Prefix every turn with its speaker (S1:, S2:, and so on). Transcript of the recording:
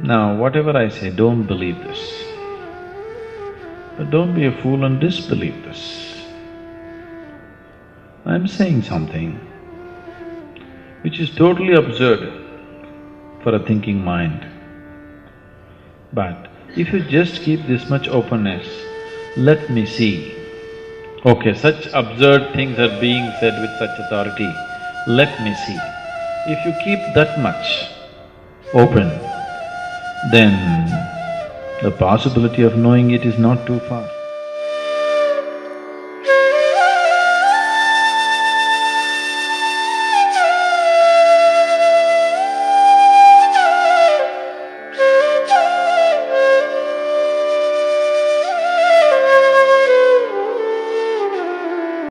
S1: Now, whatever I say, don't believe this. But don't be a fool and disbelieve this. I'm saying something which is totally absurd for a thinking mind. But if you just keep this much openness, let me see. Okay, such absurd things are being said with such authority, let me see. If you keep that much open, then the possibility of knowing it is not too far.